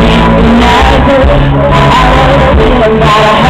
I love you, I love you, I